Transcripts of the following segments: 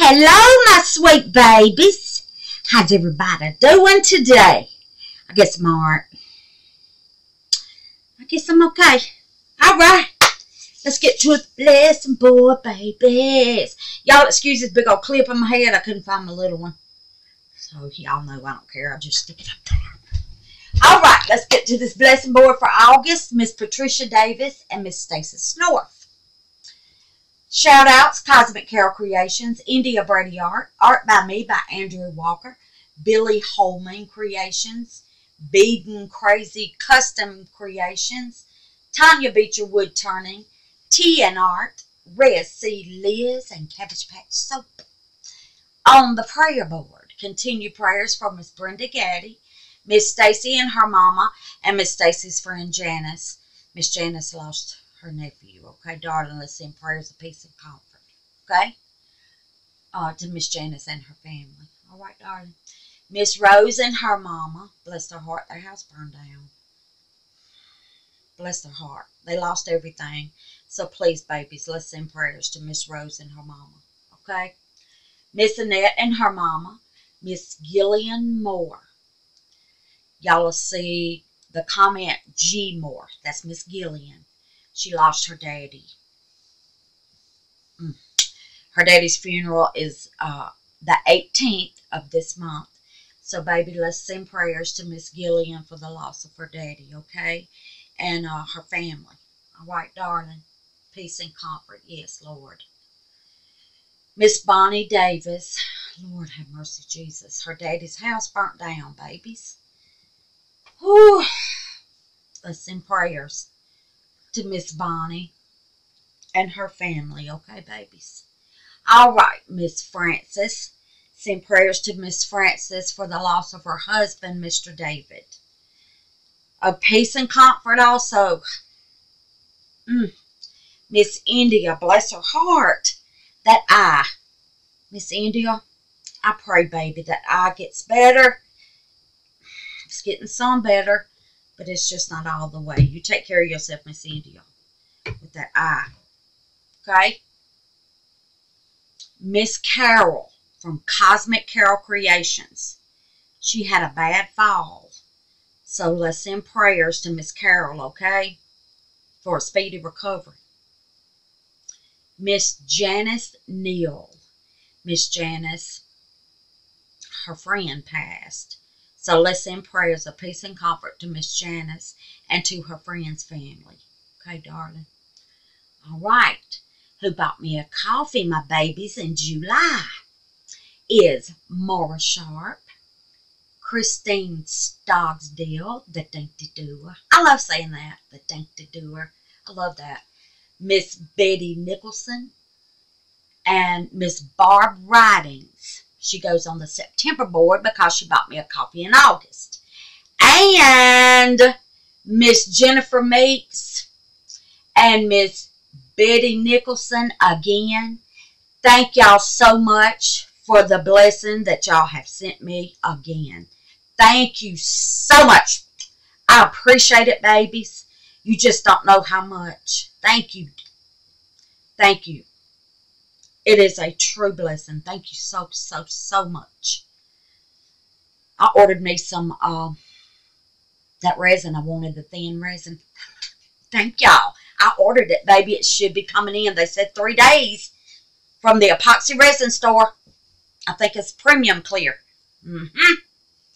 Hello, my sweet babies. How's everybody doing today? I guess I'm alright. I guess I'm okay. Alright. Let's get to it. Blessing boy, babies. Y'all excuse this big old clip in my head. I couldn't find my little one. So y'all know I don't care. I'll just stick it up there. Alright, let's get to this blessing board for August. Miss Patricia Davis and Miss Stacy Snorth. Shout outs Cosmic Carol Creations, India Brady Art, Art by Me by Andrew Walker, Billy Holman Creations, Beaden Crazy Custom Creations, Tanya Beecher Wood Turning, Tea and Art, Red Sea Liz, and Cabbage Patch Soap. On the prayer board, continue prayers for Miss Brenda Gaddy, Miss Stacy and her mama, and Miss Stacy's friend Janice. Miss Janice lost her nephew. Okay, darling, let's send prayers of peace and comfort. Okay? Uh, to Miss Janice and her family. All right, darling. Miss Rose and her mama, bless their heart, their house burned down. Bless their heart. They lost everything. So please, babies, let's send prayers to Miss Rose and her mama. Okay? Miss Annette and her mama, Miss Gillian Moore. Y'all will see the comment G Moore. That's Miss Gillian she lost her daddy. Mm. Her daddy's funeral is uh, the 18th of this month. So, baby, let's send prayers to Miss Gillian for the loss of her daddy, okay? And uh, her family. All right, darling. Peace and comfort. Yes, Lord. Miss Bonnie Davis. Lord have mercy, Jesus. Her daddy's house burnt down, babies. Whew. Let's send prayers to Miss Bonnie and her family, okay, babies? All right, Miss Frances. Send prayers to Miss Frances for the loss of her husband, Mr. David. Of peace and comfort also. Mm. Miss India, bless her heart. That eye. Miss India, I pray, baby, that eye gets better. It's getting some better but it's just not all the way. You take care of yourself, Miss India, with that eye. Okay? Miss Carol from Cosmic Carol Creations. She had a bad fall. So let's send prayers to Miss Carol, okay? For a speedy recovery. Miss Janice Neal. Miss Janice, her friend passed. So let's send prayers of peace and comfort to Miss Janice and to her friend's family. Okay, darling? All right. Who bought me a coffee, my babies, in July is Maura Sharp, Christine Stogsdale, the Dainty Doer. I love saying that, the Dainty Doer. I love that. Miss Betty Nicholson and Miss Barb Ridings. She goes on the September board because she bought me a copy in August. And Miss Jennifer Meeks and Miss Betty Nicholson again. Thank y'all so much for the blessing that y'all have sent me again. Thank you so much. I appreciate it, babies. You just don't know how much. Thank you. Thank you. It is a true blessing. Thank you so, so, so much. I ordered me some, uh, that resin. I wanted the thin resin. Thank y'all. I ordered it, baby. It should be coming in. They said three days from the epoxy resin store. I think it's premium clear. Mm-hmm.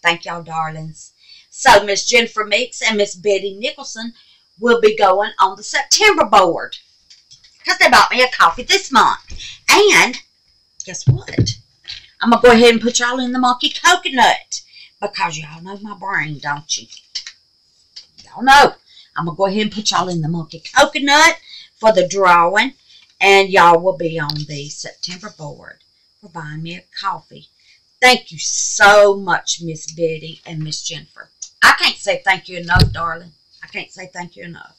Thank y'all, darlings. So, Miss Jennifer Meeks and Miss Betty Nicholson will be going on the September board because they bought me a coffee this month. And guess what? I'm going to go ahead and put y'all in the monkey coconut because y'all know my brain, don't you? Y'all know. I'm going to go ahead and put y'all in the monkey coconut for the drawing. And y'all will be on the September board for buying me a coffee. Thank you so much, Miss Betty and Miss Jennifer. I can't say thank you enough, darling. I can't say thank you enough.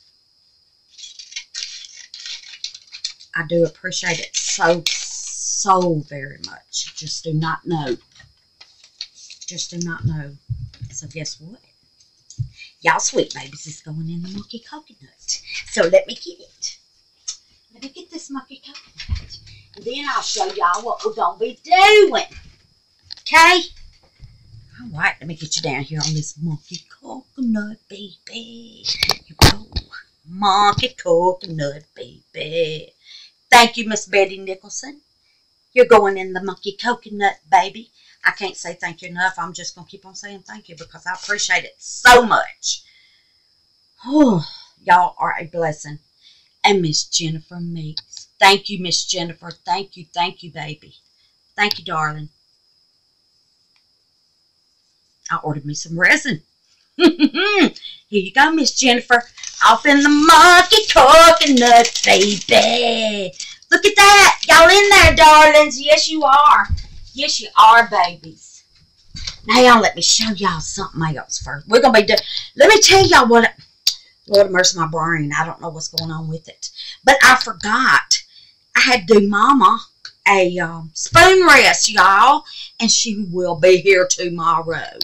I do appreciate it so, so very much. Just do not know. Just do not know. So guess what? Y'all sweet babies is going in the monkey coconut. So let me get it. Let me get this monkey coconut. And then I'll show y'all what we're going to be doing. Okay? All right, let me get you down here on this monkey coconut, baby. Here we go. Monkey coconut, baby. Thank you, Miss Betty Nicholson. You're going in the monkey coconut, baby. I can't say thank you enough. I'm just going to keep on saying thank you because I appreciate it so much. Oh, y'all are a blessing. And Miss Jennifer Meeks. Thank you, Miss Jennifer. Thank you, thank you, baby. Thank you, darling. I ordered me some resin. Here you go, Miss Jennifer. Off in the monkey coconut, baby. Look at that. Y'all in there, darlings. Yes, you are. Yes, you are, babies. Now, let me show y'all something else first. We're going to be doing, let me tell y'all what, Lord mercy my brain. I don't know what's going on with it. But I forgot. I had to do Mama a um, spoon rest, y'all. And she will be here tomorrow.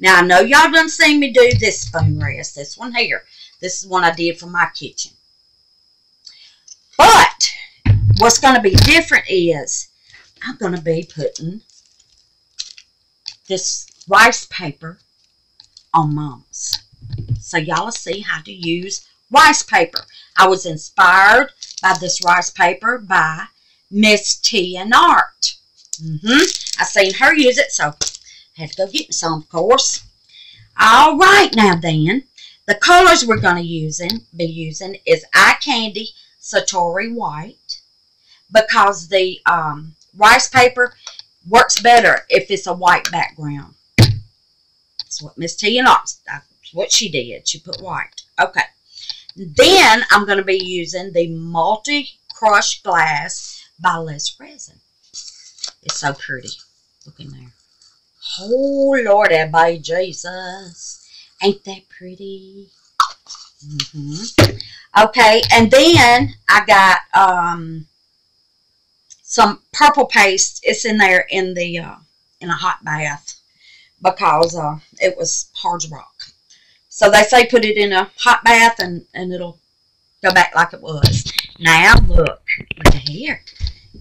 Now, I know y'all done seen me do this spoon rest. This one here. This is one I did for my kitchen. But, what's going to be different is, I'm going to be putting this rice paper on Mama's. So y'all will see how to use rice paper. I was inspired by this rice paper by Miss Tea and Art. Mm-hmm. I seen her use it, so I had to go get me some, of course. All right, now then, the colors we're going to using be using is Eye Candy Satori White because the um, rice paper works better if it's a white background. That's what Miss Tea and Art, that's what she did. She put white. Okay. Then I'm going to be using the Multi Crush Glass by Let's Resin. It's so pretty. Look in there. Oh, Lord, by Jesus. Ain't that pretty? Mm -hmm. Okay, and then I got um, some purple paste. It's in there in the uh, in a hot bath because uh, it was hard rock. So they say put it in a hot bath and, and it'll go back like it was. Now look, look here.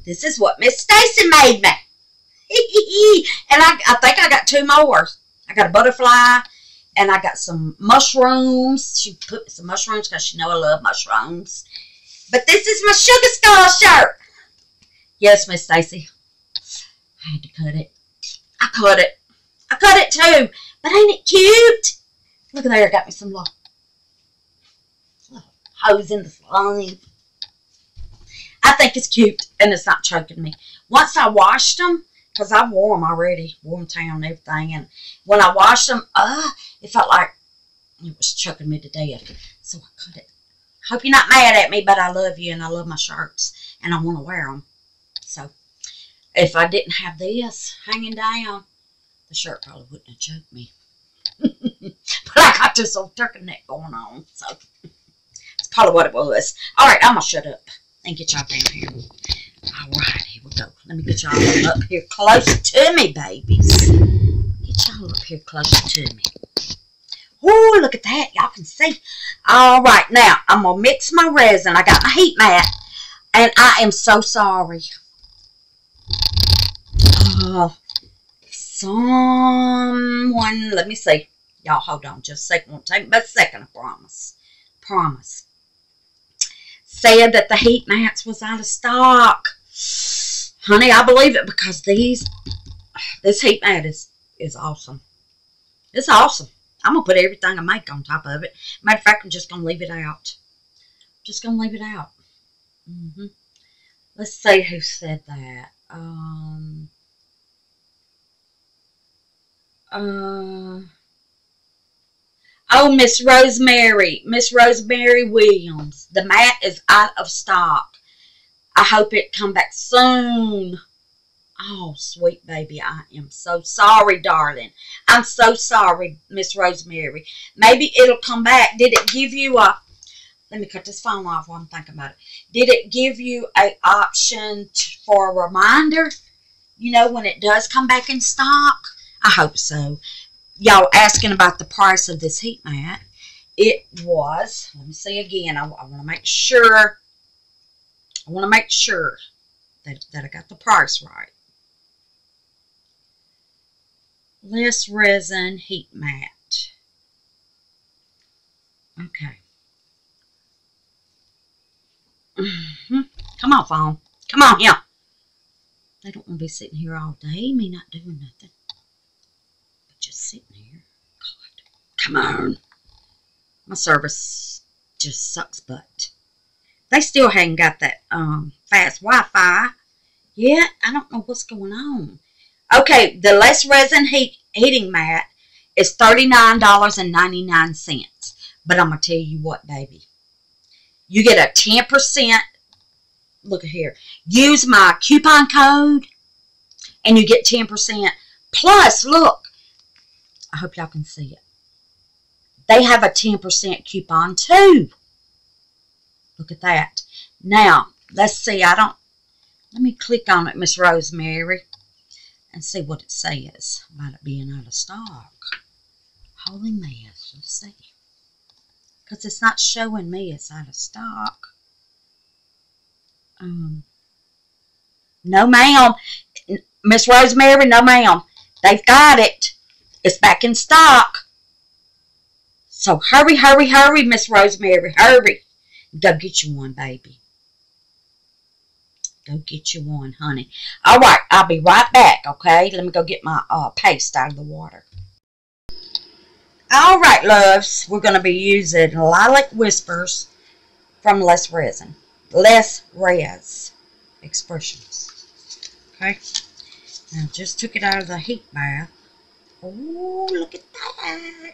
This is what Miss Stacy made me. and I, I think I got two more. I got a butterfly and I got some mushrooms. She put some mushrooms because she know I love mushrooms. But this is my sugar skull shirt. Yes, Miss Stacy. I had to cut it. I cut it. I cut it too. But ain't it cute? Look at there. I got me some little, little hose in the slime. I think it's cute and it's not choking me. Once I washed them, because I wore them already, wore them down and everything, and when I washed them, uh, it felt like it was choking me to death. So I cut it. Hope you're not mad at me, but I love you and I love my shirts and I want to wear them. So if I didn't have this hanging down, the shirt probably wouldn't have choked me. but I got this old turkey neck going on, so that's probably what it was. All right, I'm going to shut up and get y'all down here. All right, Let me get y'all up here close to me, babies. Get y'all up here closer to me. Oh, look at that. Y'all can see. All right, now I'm going to mix my resin. I got my heat mat, and I am so sorry. Oh, someone, let me see. Y'all hold on just a second. Won't take but a second, I promise. Promise. Said that the heat mats was out of stock. Honey, I believe it because these, this heat mat is, is awesome. It's awesome. I'm going to put everything I make on top of it. Matter of fact, I'm just going to leave it out. Just going to leave it out. Mm -hmm. Let's see who said that. Um, uh, oh, Miss Rosemary, Miss Rosemary Williams. The mat is out of stock. I hope it come back soon. Oh, sweet baby, I am so sorry, darling. I'm so sorry, Miss Rosemary. Maybe it'll come back. Did it give you a... Let me cut this phone off while I'm thinking about it. Did it give you a option for a reminder? You know, when it does come back in stock? I hope so. Y'all asking about the price of this heat mat. It was, let me see again. I, I want to make sure, I want to make sure that, that I got the price right. Let's Resin heat mat. Okay. Mm-hmm. Come on, phone. Come on here. They don't want to be sitting here all day, me not doing nothing. But just sitting here. God. Come on. My service just sucks butt. They still haven't got that um, fast Wi-Fi yet. I don't know what's going on. Okay, the Let's Resin heat heating mat is $39.99. But I'm going to tell you what, baby. You get a 10%, look at here, use my coupon code and you get 10%. Plus, look, I hope y'all can see it. They have a 10% coupon too. Look at that. Now, let's see. I don't, let me click on it, Miss Rosemary, and see what it says about it being out of stock. Holy mess. Let's see because it's not showing me it's out of stock. Um, no, ma'am. Miss Rosemary, no, ma'am. They've got it. It's back in stock. So hurry, hurry, hurry, Miss Rosemary, hurry. Go get you one, baby. Go get you one, honey. All right, I'll be right back, okay? Let me go get my uh, paste out of the water. All right, loves, we're going to be using Lilac Whispers from Let's Resin. Less Res Expressions. Okay. Now, just took it out of the heat bath. Oh, look at that.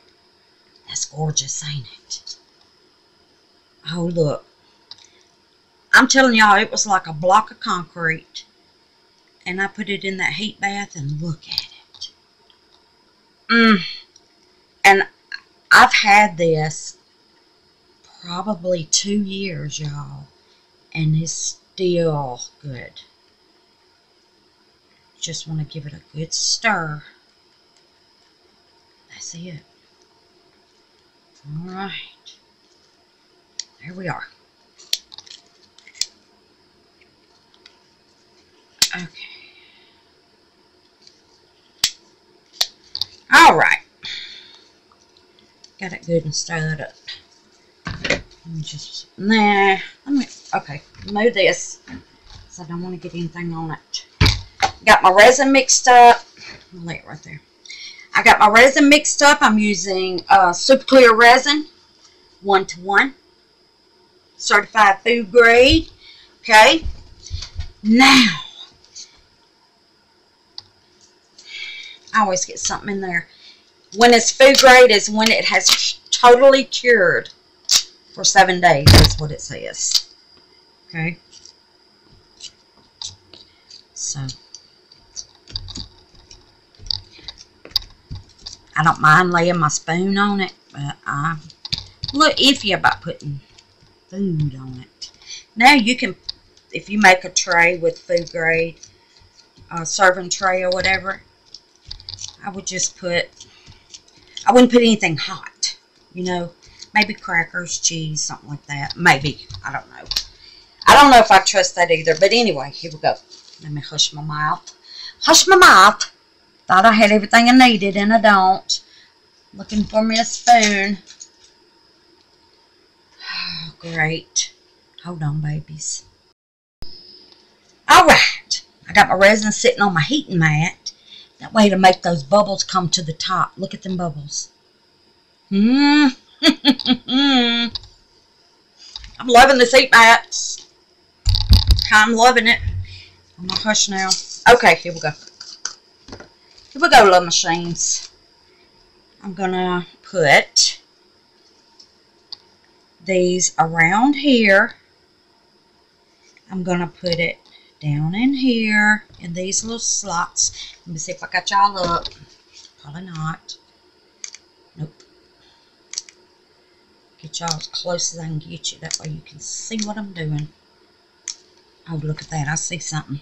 That's gorgeous, ain't it? Oh, look. I'm telling y'all, it was like a block of concrete. And I put it in that heat bath and look at it. Mmm. And I've had this probably two years, y'all, and it's still good. Just want to give it a good stir. That's it. All right. There we are. Okay. All right. Got it good and stirred up. Let me just, nah, let me, okay, move this. So I don't want to get anything on it. Got my resin mixed up. I'll lay it right there. I got my resin mixed up. I'm using uh, super clear resin, one to one, certified food grade. Okay. Now, I always get something in there. When it's food grade is when it has totally cured for seven days That's what it says. Okay. So. I don't mind laying my spoon on it, but I'm a little iffy about putting food on it. Now you can, if you make a tray with food grade, a serving tray or whatever, I would just put I wouldn't put anything hot, you know. Maybe crackers, cheese, something like that. Maybe. I don't know. I don't know if I trust that either. But anyway, here we go. Let me hush my mouth. Hush my mouth. Thought I had everything I needed, and I don't. Looking for me a spoon. Great. Hold on, babies. All right. I got my resin sitting on my heating mat. That way to make those bubbles come to the top. Look at them bubbles. Hmm. I'm loving this heat mats. I'm loving it. I'm gonna hush now. Okay, here we go. Here we go, little machines. I'm gonna put these around here. I'm gonna put it down in here in these little slots. Let me see if I got y'all up. Probably not. Nope. Get y'all as close as I can get you. That way you can see what I'm doing. Oh, look at that. I see something.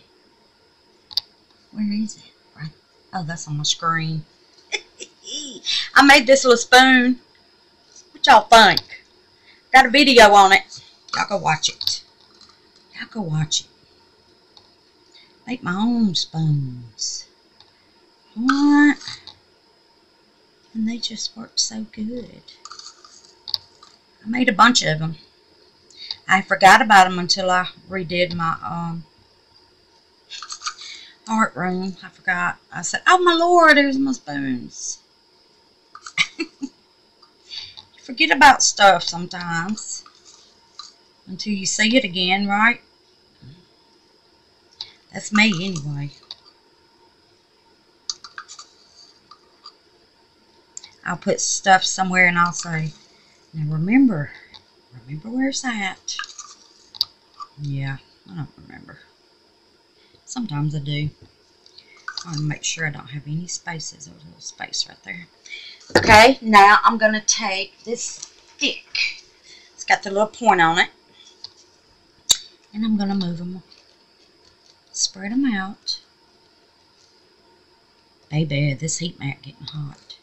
Where is it? Right. Oh, that's on my screen. I made this little spoon. What y'all think? Got a video on it. Y'all go watch it. Y'all go watch it. Make my own spoons. What? And they just work so good. I made a bunch of them. I forgot about them until I redid my um, art room. I forgot. I said, oh my lord, there's my spoons. Forget about stuff sometimes until you see it again, right? That's me anyway. I'll put stuff somewhere and I'll say, now remember, remember where it's at. Yeah, I don't remember. Sometimes I do. I want to make sure I don't have any spaces. There's a little space right there. Okay, now I'm going to take this stick. It's got the little point on it. And I'm going to move them. Spread them out. Baby, this heat mat getting hot.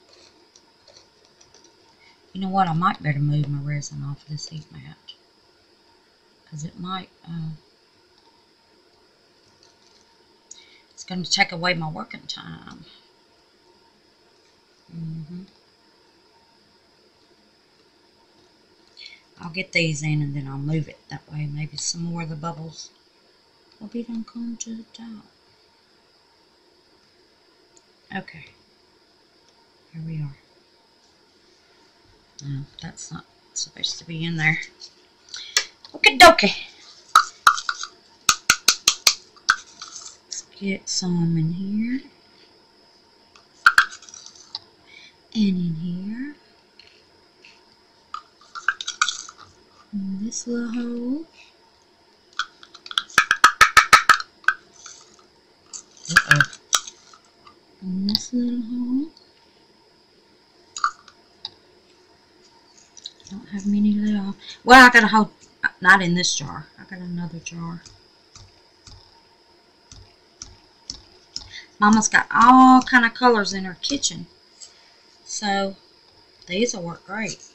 You know what? I might better move my resin off this heat mat. Because it might... Uh, it's going to take away my working time. Mm I'll get these in and then I'll move it. That way maybe some more of the bubbles will be done come to the top. Okay. Here we are. No, that's not supposed to be in there. Okie dokie. Let's get some in here. And in here. In this little hole. Uh-oh. In this little hole. Don't have many left. Well, I got a whole, not in this jar. I got another jar. Mama's got all kind of colors in her kitchen. So, these will work great.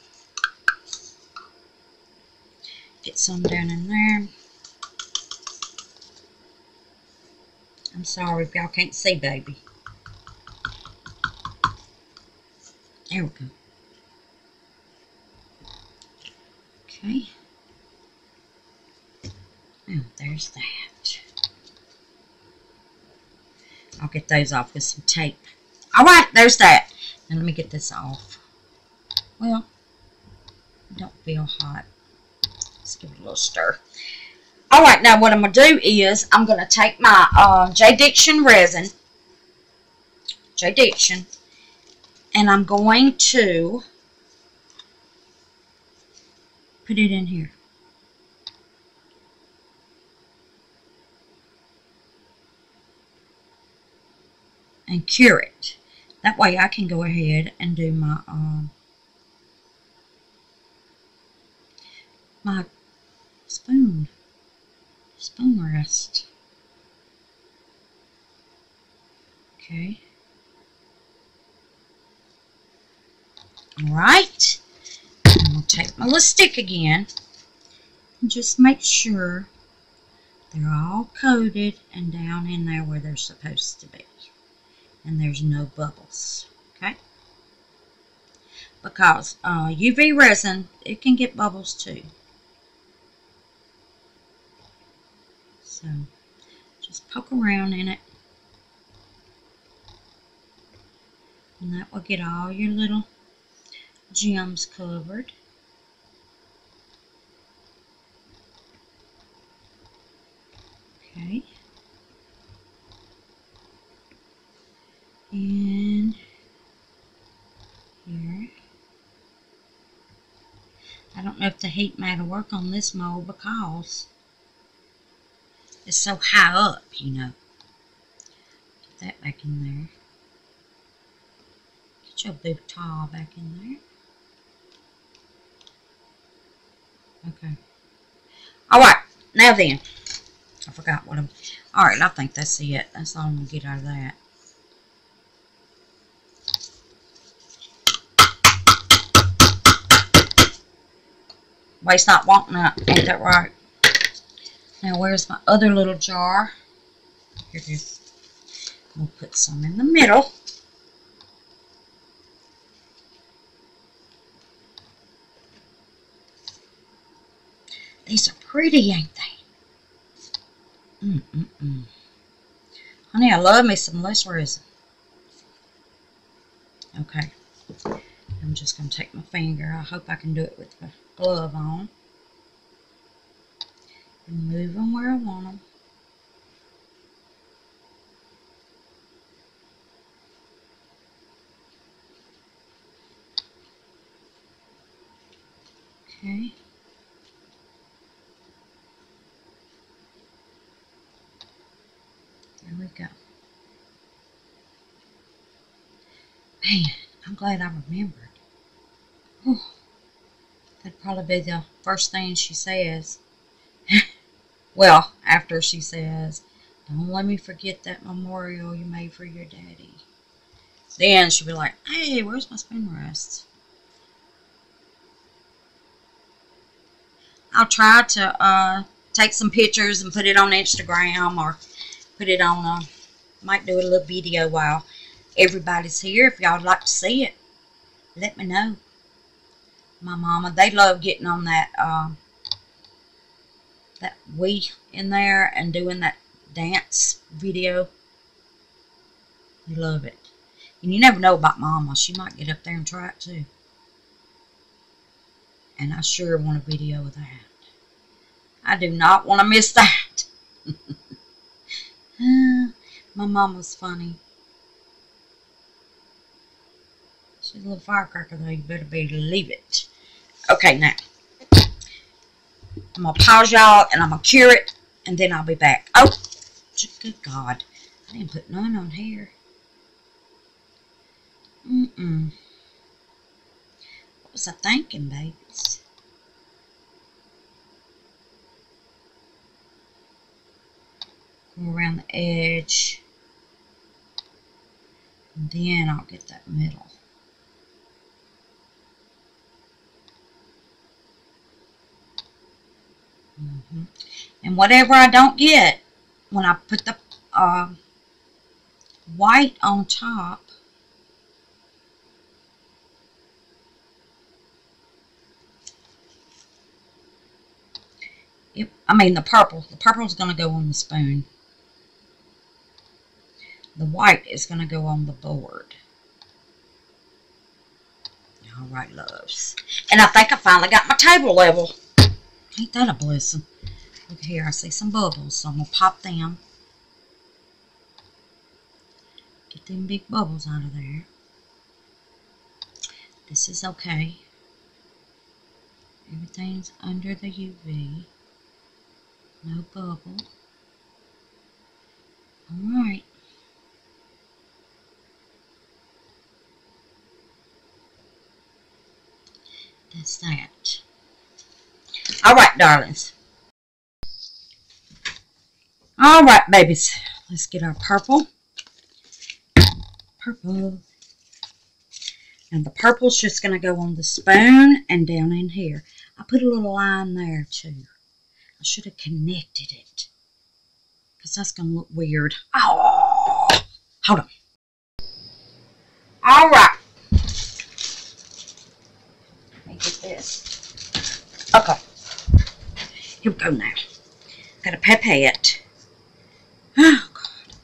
Get some down in there. I'm sorry if y'all can't see, baby. There we go. Okay. Oh, there's that. I'll get those off with some tape. Alright, there's that. Now let me get this off. Well, don't feel hot. Give it a little stir. Alright, now what I'm going to do is I'm going to take my uh, JDiction resin. JDiction. And I'm going to put it in here. And cure it. That way I can go ahead and do my um, my spoon spoon rest. Okay. All right. I'm going to take my little stick again and just make sure they're all coated and down in there where they're supposed to be. And there's no bubbles. Okay? Because uh, UV resin, it can get bubbles too. So, just poke around in it. And that will get all your little gems covered. Okay. And here. I don't know if the heat mat will work on this mold because it's so high up, you know. Get that back in there. Get your big towel back in there. Okay. Alright, now then. I forgot what I'm... Alright, I think that's it. That's all I'm going to get out of that. Waste not wanting that. Ain't that right? Now, where's my other little jar? Here it is. We'll put some in the middle. These are pretty, ain't they? Mm-mm-mm. Honey, I love me some Let's Resin. Okay. I'm just going to take my finger. I hope I can do it with the glove on. And move them where I want them. Okay. There we go. Man, I'm glad I remembered. Whew. That'd probably be the first thing she says. Well, after she says, Don't let me forget that memorial you made for your daddy. Then she'll be like, Hey, where's my spoon rest? I'll try to uh, take some pictures and put it on Instagram or put it on a, might do a little video while everybody's here. If y'all would like to see it, let me know. My mama, they love getting on that, uh, that we in there and doing that dance video. They love it. And you never know about mama. She might get up there and try it too. And I sure want a video of that. I do not want to miss that. Ah, my mama's funny. She's a little firecracker though, you better believe it. Okay, now. I'm going to pause y'all and I'm going to cure it and then I'll be back. Oh, good God. I didn't put none on here. Mm-mm. What was I thinking, babies? Go around the edge. And then I'll get that middle. Mm -hmm. And whatever I don't get, when I put the uh, white on top, it, I mean the purple, the purple is going to go on the spoon. The white is going to go on the board. All right, loves. And I think I finally got my table level. Ain't that a blessing? Look here, I see some bubbles, so I'm going to pop them. Get them big bubbles out of there. This is okay. Everything's under the UV. No bubble. Alright. That's that. All right, darlings. All right, babies. Let's get our purple. Purple. And the purple's just going to go on the spoon and down in here. I put a little line there, too. I should have connected it. Because that's going to look weird. Oh! Hold on. All right. Let me get this. Okay. We go now. Gotta a pipette. Oh, God.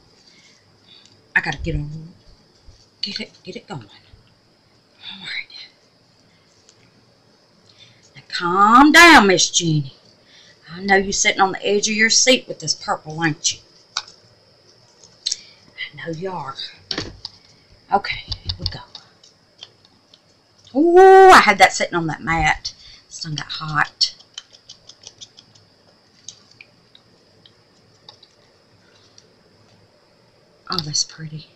I got to get on. Get it, get it going. All right. Now calm down, Miss Jeannie. I know you're sitting on the edge of your seat with this purple, ain't you? I know you are. Okay, here we go. Oh, I had that sitting on that mat. Sun got hot. Oh, that's pretty.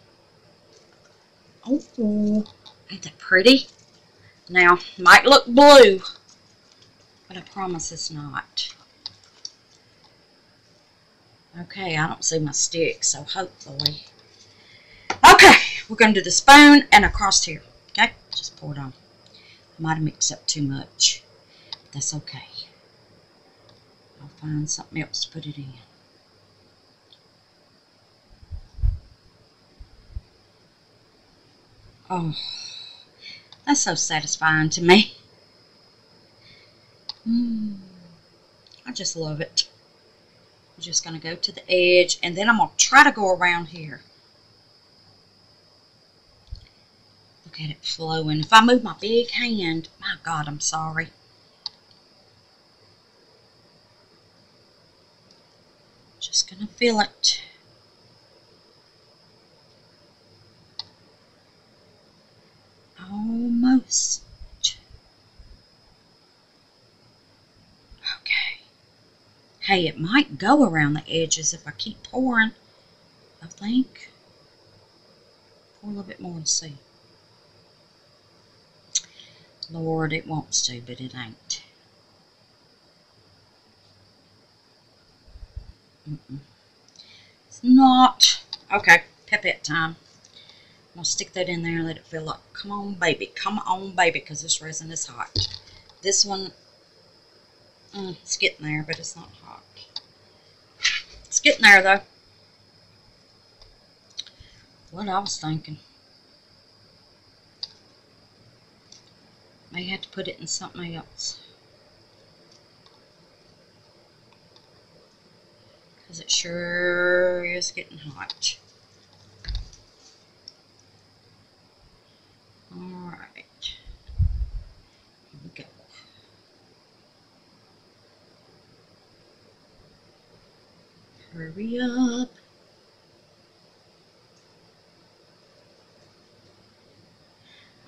Oh, ain't that pretty? Now, might look blue, but I promise it's not. Okay, I don't see my stick, so hopefully. Okay, we're going to do the spoon and across here. Okay, just pour it on. I might have mixed up too much. That's okay. I'll find something else to put it in. Oh, that's so satisfying to me. Mm, I just love it. I'm just going to go to the edge and then I'm going to try to go around here. Look at it flowing. If I move my big hand, my God, I'm sorry. Just going to feel it. Almost. Okay. Hey, it might go around the edges if I keep pouring. I think. Pour a little bit more and see. Lord, it wants to, but it ain't. Mm -mm. It's not. Okay, pipette time. I'm going to stick that in there and let it fill up. Come on, baby. Come on, baby, because this resin is hot. This one, mm, it's getting there, but it's not hot. It's getting there, though. What I was thinking. May have to put it in something else. Because it sure is getting hot. Alright. Here we go. Hurry up.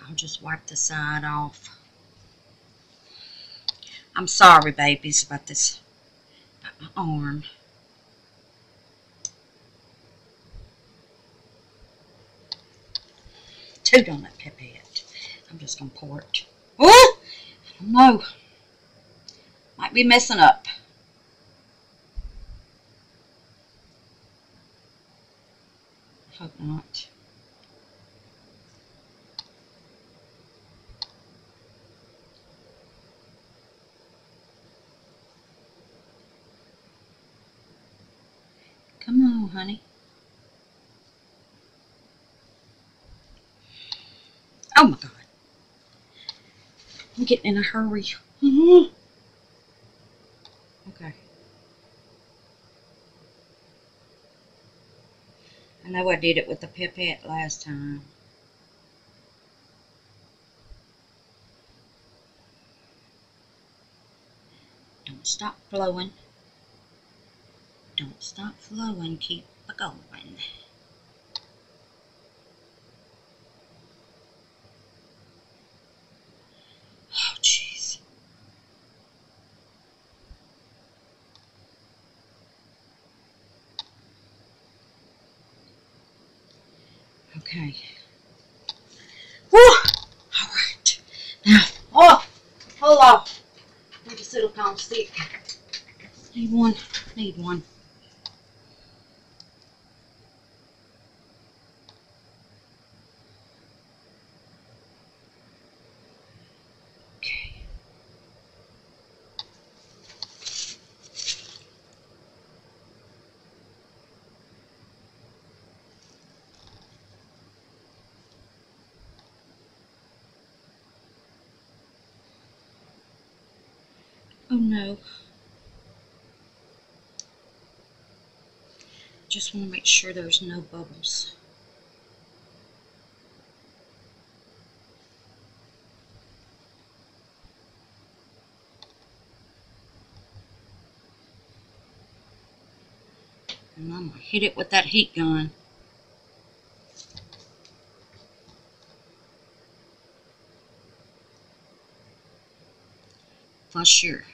I'll just wipe the side off. I'm sorry, babies, about this about my arm. Two donut pipette. I'm just going to pour it. Oh! I don't know. Might be messing up. Hope not. Come on, honey. Oh my god. Getting in a hurry. Mm-hmm. Okay. I know I did it with the pipette last time. Don't stop flowing. Don't stop flowing. Keep going. Okay. Woo! All right. Now, oh, pull off. Need a silicone stick. Need one. Need one. Oh no. Just want to make sure there's no bubbles. And I'm going to hit it with that heat gun. For sure.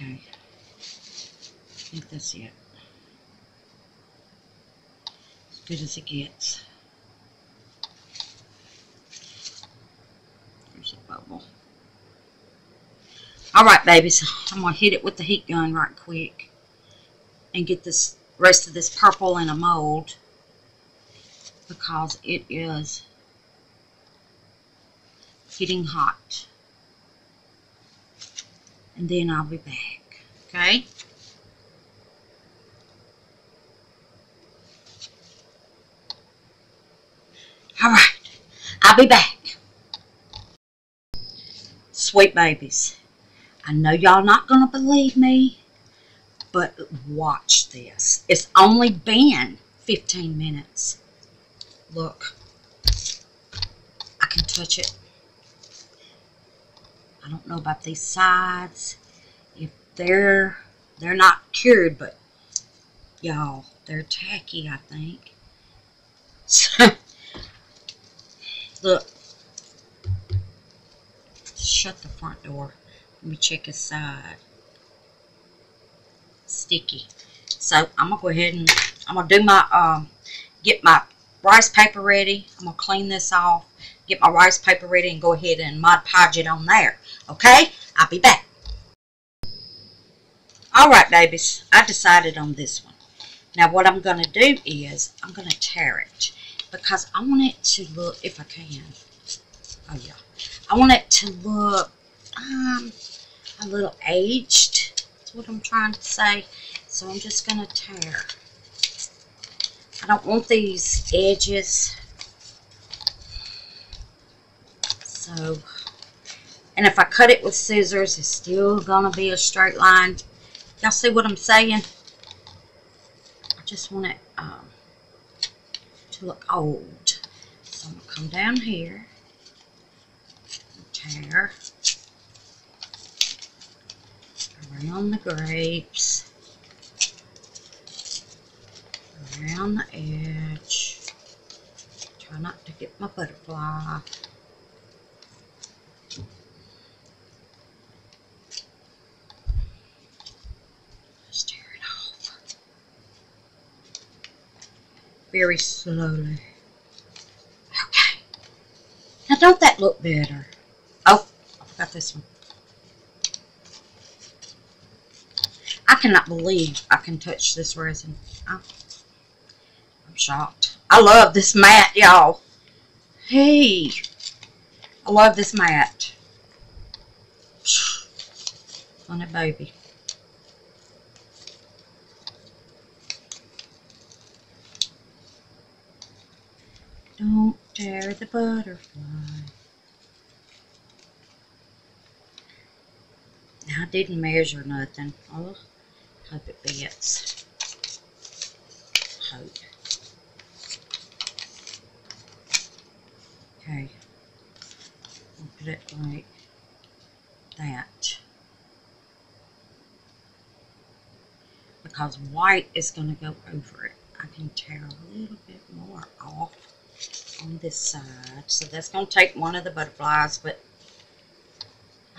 Okay. I think that's it. As good as it gets. There's a bubble. Alright, babies. I'm going to hit it with the heat gun right quick. And get this rest of this purple in a mold. Because it is getting hot. And then I'll be back. Okay? Alright. I'll be back. Sweet babies. I know y'all not going to believe me, but watch this. It's only been 15 minutes. Look. I can touch it. I don't know about these sides. If they're they're not cured, but y'all, they're tacky, I think. So, look. Shut the front door. Let me check his side. Sticky. So I'm gonna go ahead and I'm gonna do my um get my rice paper ready. I'm gonna clean this off, get my rice paper ready, and go ahead and Mod Podge it on there. Okay? I'll be back. Alright, babies. I decided on this one. Now, what I'm going to do is I'm going to tear it because I want it to look, if I can, oh yeah, I want it to look um, a little aged. That's what I'm trying to say. So I'm just going to tear. I don't want these edges. So and if I cut it with scissors, it's still going to be a straight line. Y'all see what I'm saying? I just want it um, to look old. So I'm going to come down here. Tear. Around the grapes. Around the edge. Try not to get my butterfly. Very slowly. Okay. Now don't that look better? Oh, I forgot this one. I cannot believe I can touch this resin. I'm, I'm shocked. I love this mat, y'all. Hey, I love this mat. Funny baby. Don't tear the butterfly. I didn't measure nothing. Oh, hope it fits. Hope. Okay. I'll put it like that. Because white is going to go over it. I can tear a little bit more off on this side. So that's going to take one of the butterflies, but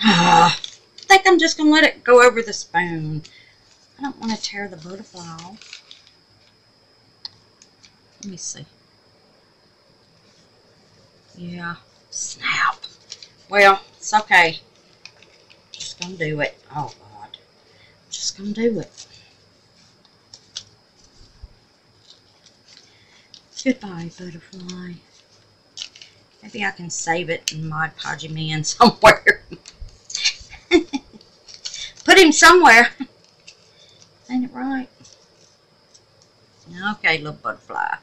uh, I think I'm just going to let it go over the spoon. I don't want to tear the butterfly off. Let me see. Yeah, snap. Well, it's okay. Just going to do it. Oh, God. Just going to do it. Goodbye, butterfly. Maybe I can save it in Mod Podge Man somewhere. Put him somewhere. Ain't it right? Okay, little butterfly.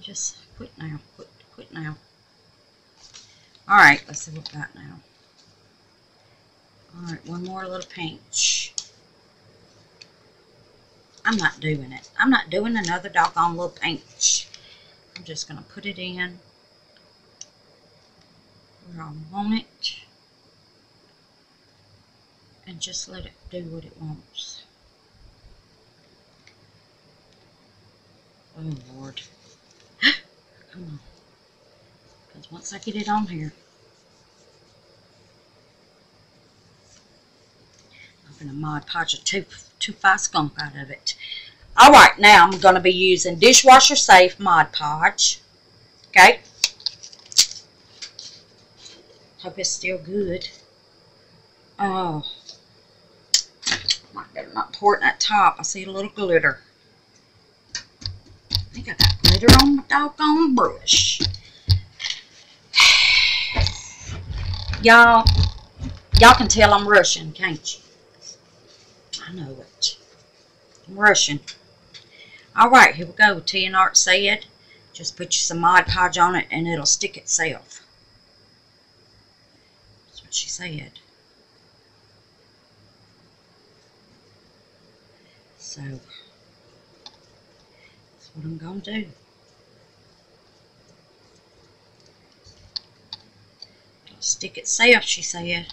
Just quit now. Quit, quit now. Alright, let's see what we got now. Alright, one more little pinch. I'm not doing it. I'm not doing another doggone little pinch. I'm just going to put it in I want it and just let it do what it wants. Oh Lord. Come on. Because once I get it on here, I'm going to Mod Podge a two, two five skunk out of it. Alright, now I'm going to be using Dishwasher Safe Mod Podge. Okay. Hope it's still good. Oh. Might better not pour it in that top. I see a little glitter. I think I got glitter on my doggone brush. Y'all, y'all can tell I'm Russian, can't you? I know it. I'm Russian. All right, here we go. Tea and Art said, just put you some Mod Podge on it and it'll stick itself. She said. So, that's what I'm going to do. Stick It'll stick she said.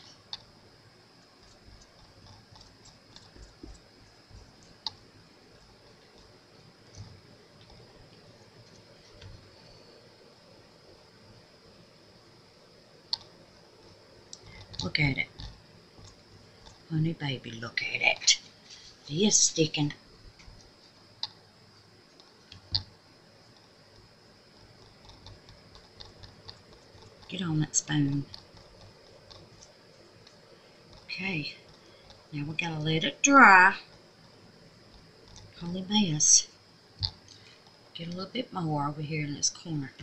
Look at it. Honey baby, look at it. It is sticking. Get on that spoon. Okay. Now we gotta let it dry. Holy mess. Get a little bit more over here in this corner.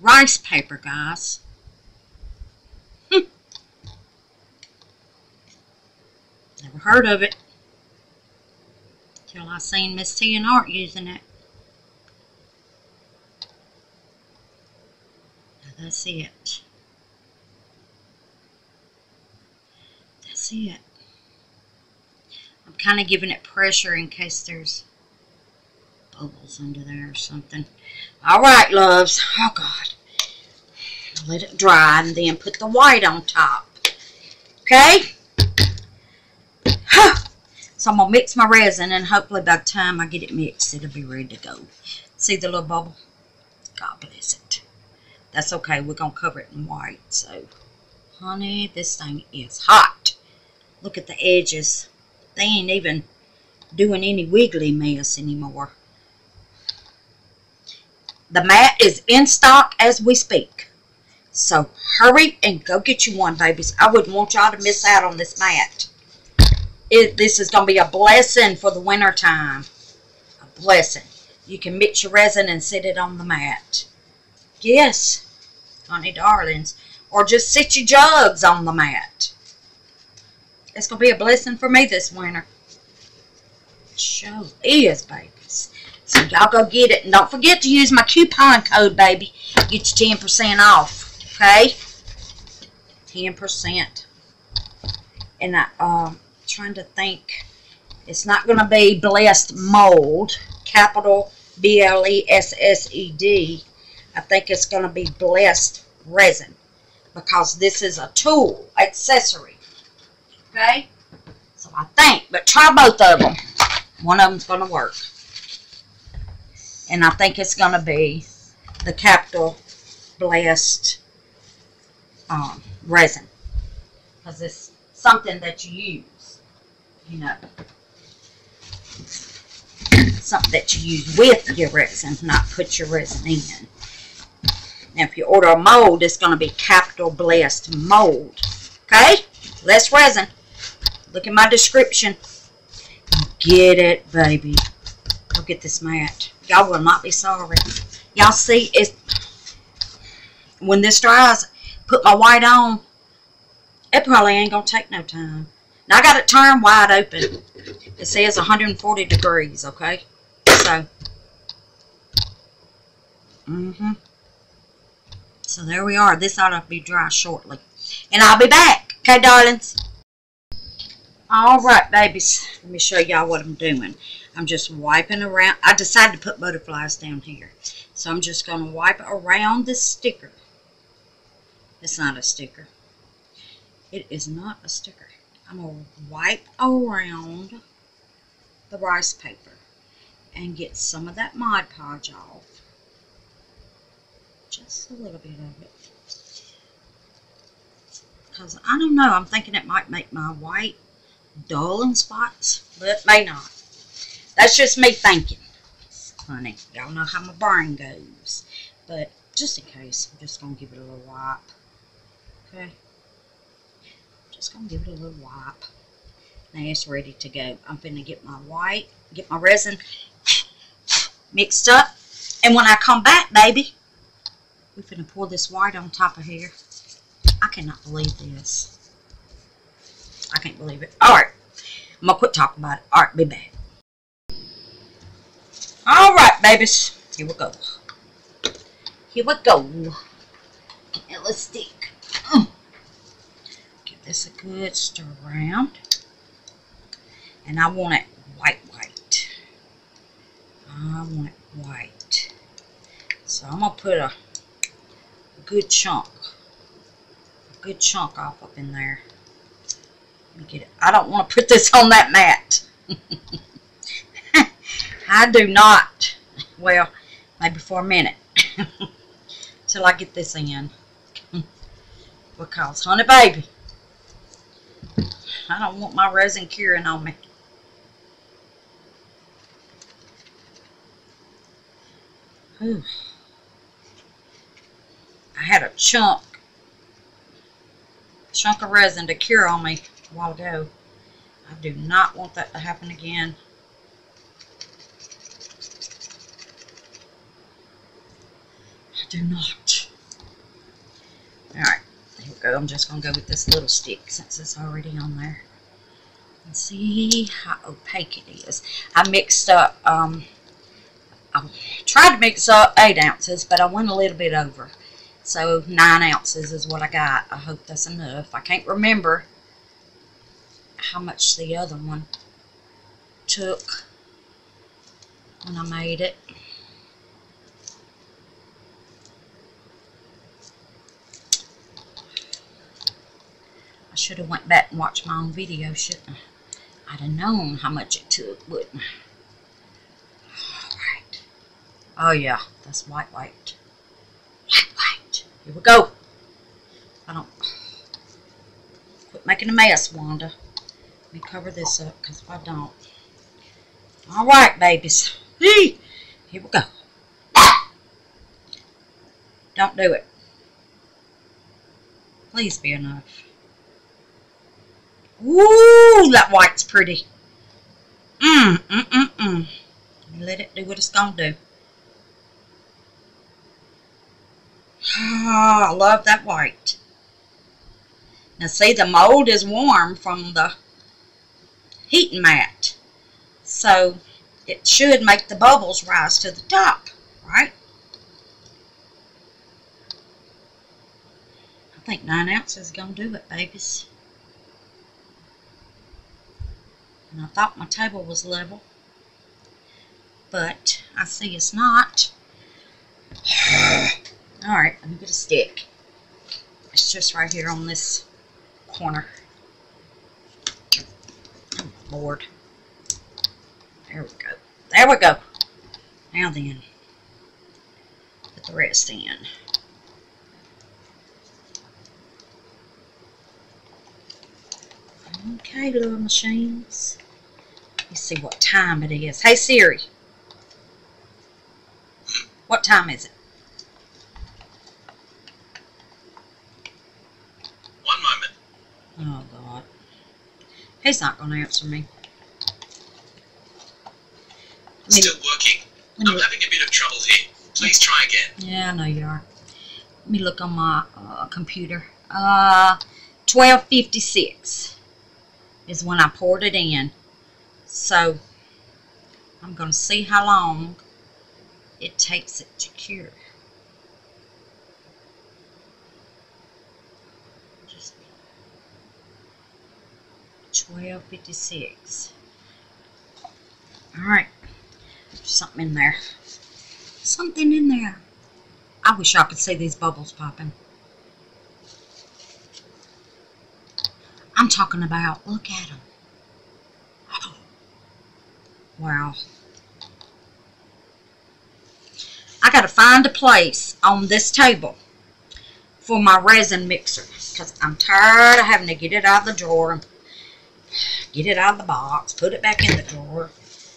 Rice paper, guys. Hmm. Never heard of it. Till I seen Miss Tea and Art using it. Now that's it. I'm kind of giving it pressure in case there's bubbles under there or something. All right, loves. Oh, God. Let it dry and then put the white on top. Okay? So I'm going to mix my resin and hopefully by the time I get it mixed, it'll be ready to go. See the little bubble? God bless it. That's okay. We're going to cover it in white. So, honey, this thing is hot. Look at the edges. They ain't even doing any wiggly mess anymore. The mat is in stock as we speak. So hurry and go get you one, babies. I wouldn't want y'all to miss out on this mat. It, this is going to be a blessing for the winter time. A blessing. You can mix your resin and set it on the mat. Yes, honey darlings. Or just sit your jugs on the mat. It's going to be a blessing for me this winter. Show is, babies. So y'all go get it. And don't forget to use my coupon code, baby. Get you 10% off. Okay? 10%. And I, uh, trying to think. It's not going to be Blessed Mold. Capital B-L-E-S-S-E-D. I think it's going to be Blessed Resin. Because this is a tool, accessory. Okay? So I think, but try both of them. One of them's going to work. And I think it's going to be the Capital Blessed um, resin. Because it's something that you use. You know. Something that you use with your resin, not put your resin in. Now, if you order a mold, it's going to be Capital Blessed Mold. Okay? Less resin. Look at my description. Get it, baby. Go get this mat. Y'all will not be sorry. Y'all see, it's, when this dries, put my white on, it probably ain't going to take no time. Now, I got it turned wide open. It says 140 degrees, okay? So, mm-hmm. So, there we are. This ought to be dry shortly. And I'll be back. Okay, darlings? Alright, babies. Let me show y'all what I'm doing. I'm just wiping around. I decided to put butterflies down here. So I'm just going to wipe around this sticker. It's not a sticker. It is not a sticker. I'm going to wipe around the rice paper and get some of that Mod Podge off. Just a little bit of it. Because I don't know, I'm thinking it might make my white dull in spots, but may not. That's just me thinking, honey. Y'all know how my brain goes. But just in case, I'm just going to give it a little wipe. Okay. Just gonna give it a little wipe. Now it's ready to go. I'm gonna get my white, get my resin mixed up. And when I come back, baby, we're gonna pour this white on top of here. I cannot believe this. I can't believe it. All right. I'm gonna quit talking about it. All right, be back. All right, babies. Here we go. Here we go. Stick. Mm. Give this a good stir around. And I want it white, white. I want it white. So I'm going to put a good chunk, a good chunk off up in there. Get it. I don't want to put this on that mat. I do not. Well, maybe for a minute. Till I get this in. because, honey baby, I don't want my resin curing on me. Whew. I had a chunk, chunk of resin to cure on me a while ago. I do not want that to happen again. I do not. Alright, here we go. I'm just going to go with this little stick since it's already on there. And see how opaque it is. I mixed up, um, I tried to mix up 8 ounces, but I went a little bit over. So 9 ounces is what I got. I hope that's enough. I can't remember how much the other one took when I made it. I should have went back and watched my own video, shouldn't I? I'd have known how much it took, wouldn't I? Alright. Oh yeah, that's white, white. White, white. Here we go. I don't... Quit making a mess, Wanda. Let me cover this up, because if I don't... Alright, babies. Here we go. Don't do it. Please be enough. Ooh, that white's pretty. Mmm, mm, mm, mm. Let it do what it's gonna do. Ah, I love that white. Now see, the mold is warm from the heating mat. So, it should make the bubbles rise to the top, right? I think 9 ounces is going to do it, babies. And I thought my table was level. But I see it's not. Alright, let me get a stick. It's just right here on this corner. Lord. There we go. There we go. Now then, put the rest in. Okay, little machines. Let's see what time it is. Hey, Siri. What time is it? One moment. Oh, God. He's not going to answer me. Still working. I'm having a bit of trouble here. Please try again. Yeah, I know you are. Let me look on my uh, computer. Uh, 1256 is when I poured it in. So, I'm going to see how long it takes it to cure. Just 1256. Alright. Something in there. Something in there. I wish I could see these bubbles popping. I'm talking about, look at them. Oh. Wow. I got to find a place on this table for my resin mixer because I'm tired of having to get it out of the drawer, get it out of the box, put it back in the drawer.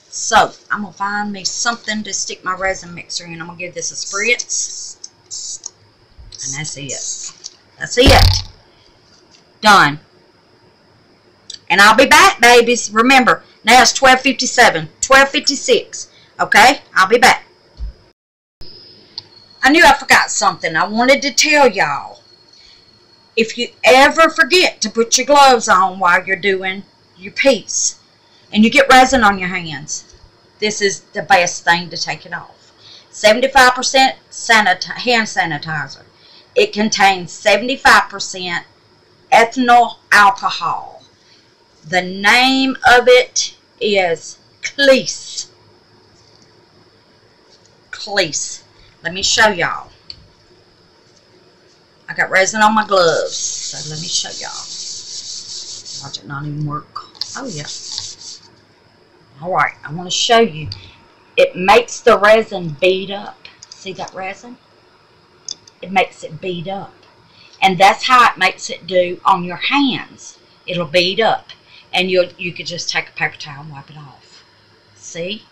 So, I'm going to find me something to stick my resin mixer in. I'm going to give this a spritz. And that's it. That's it. Done. And I'll be back, babies. Remember, now it's 1257, 1256. Okay? I'll be back. I knew I forgot something. I wanted to tell y'all. If you ever forget to put your gloves on while you're doing your piece, and you get resin on your hands, this is the best thing to take it off. 75% sanit hand sanitizer. It contains 75% ethanol alcohol. The name of it is Cleese. Cleese. Let me show y'all. I got resin on my gloves, so let me show y'all. Watch it not even work. Oh, yeah. Alright, I want to show you. It makes the resin bead up. See that resin? It makes it bead up. And that's how it makes it do on your hands. It'll bead up. And you you could just take a paper towel and wipe it off. See?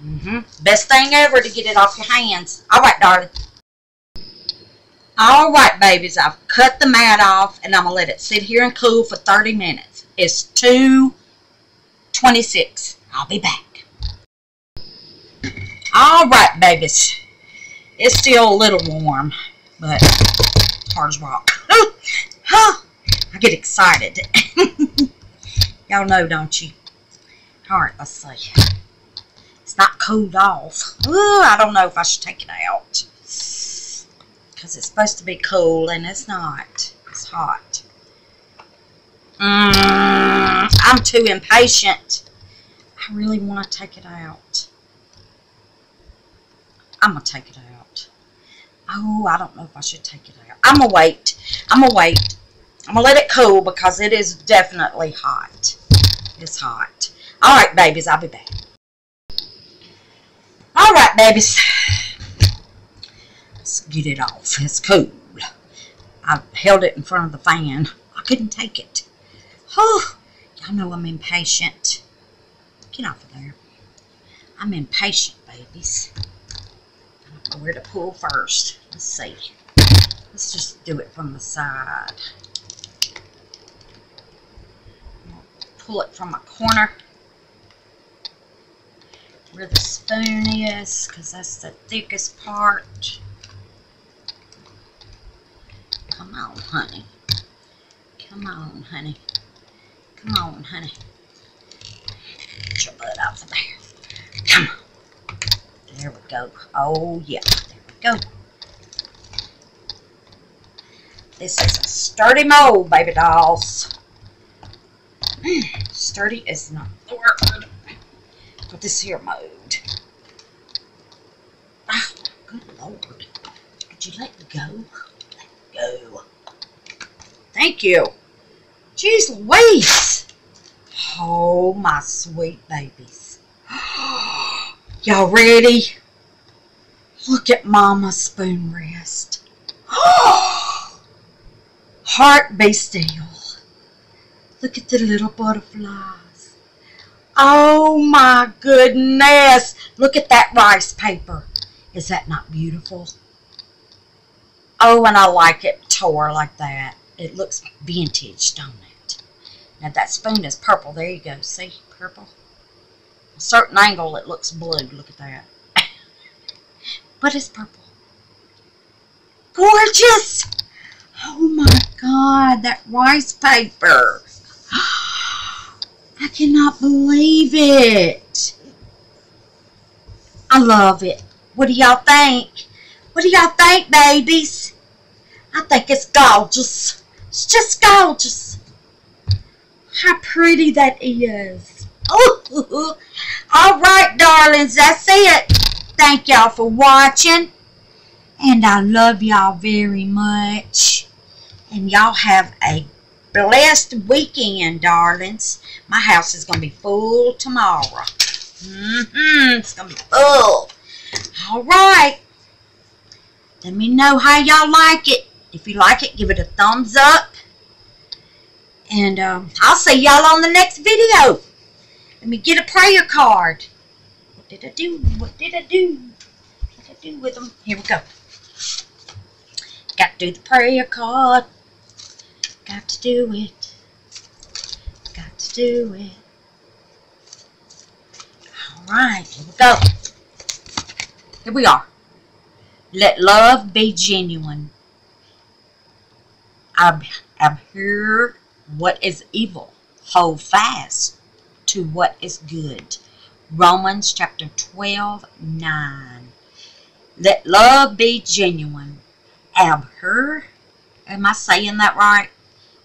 Mm-hmm. Best thing ever to get it off your hands. All right, darling. All right, babies. I've cut the mat off, and I'm going to let it sit here and cool for 30 minutes. It's 2.26. I'll be back. All right, babies. It's still a little warm, but hard as rock. Huh? I get excited. Y'all know, don't you? All right, let's see. It's not cooled off. Ooh, I don't know if I should take it out. Because it's supposed to be cool, and it's not. It's hot. Mm, I'm too impatient. I really want to take it out. I'm going to take it out. Oh, I don't know if I should take it out. I'm going to wait. I'm going to wait. I'm going to let it cool because it is definitely hot. It's hot. All right, babies, I'll be back. All right, babies. Get it off. It's cool. I held it in front of the fan. I couldn't take it. Oh, y'all know I'm impatient. Get off of there. I'm impatient, babies. I don't know where to pull first. Let's see. Let's just do it from the side. Pull it from a corner where the spoon is because that's the thickest part. Come on, honey. Come on, honey. Come on, honey. Get your butt out of there. Come on. There we go. Oh, yeah. There we go. This is a sturdy mold, baby dolls. Sturdy is not the word with this here mode. Ah, good lord. Could you let go? Let go. Thank you. Jeez Louise. Oh, my sweet babies. Y'all ready? Look at Mama's spoon rest. Heart be still. Look at the little butterflies. Oh my goodness. Look at that rice paper. Is that not beautiful? Oh, and I like it tore like that. It looks vintage, don't it? Now that spoon is purple. There you go. See? Purple. A certain angle it looks blue. Look at that. but it's purple. Gorgeous! Oh my god, that rice paper. I cannot believe it. I love it. What do y'all think? What do y'all think, babies? I think it's gorgeous. It's just gorgeous. How pretty that is. Oh, all right, darlings, that's it. Thank y'all for watching. And I love y'all very much. And y'all have a blessed weekend, darlings. My house is going to be full tomorrow. Mm-hmm. It's going to be full. All right. Let me know how y'all like it. If you like it, give it a thumbs up. And um, I'll see y'all on the next video. Let me get a prayer card. What did I do? What did I do? What did I do with them? Here we go. Got to do the prayer card. Got to do it. Got to do it. All right, here we go. Here we are. Let love be genuine. Ab- abhor what is evil. Hold fast to what is good. Romans chapter 12, 9. Let love be genuine. Abhor, am I saying that right?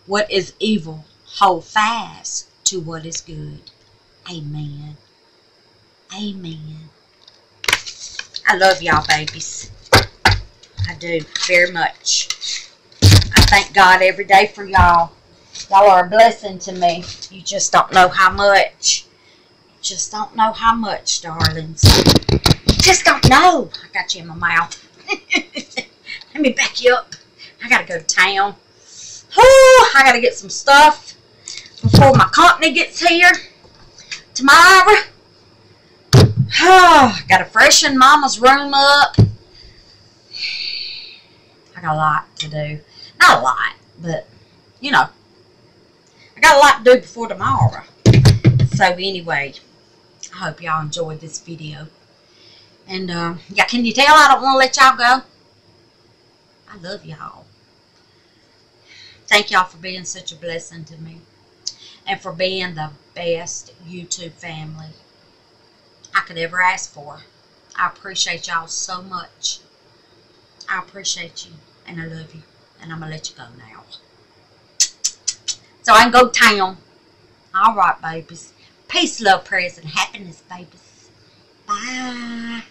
What is evil, hold fast to what is good. Amen. Amen. I love y'all, babies. I do very much. Thank God every day for y'all. Y'all are a blessing to me. You just don't know how much. You just don't know how much, darlings. You just don't know. I got you in my mouth. Let me back you up. I gotta go to town. Oh, I gotta get some stuff before my company gets here tomorrow. Oh, gotta freshen Mama's room up. I got a lot to do. Not a lot, but you know, I got a lot to do before tomorrow. So anyway, I hope y'all enjoyed this video. And uh, yeah, can you tell I don't want to let y'all go? I love y'all. Thank y'all for being such a blessing to me. And for being the best YouTube family I could ever ask for. I appreciate y'all so much. I appreciate you. And I love you. And I'm going to let you go now. So I can go town. All right, babies. Peace, love, prayers, and happiness, babies. Bye.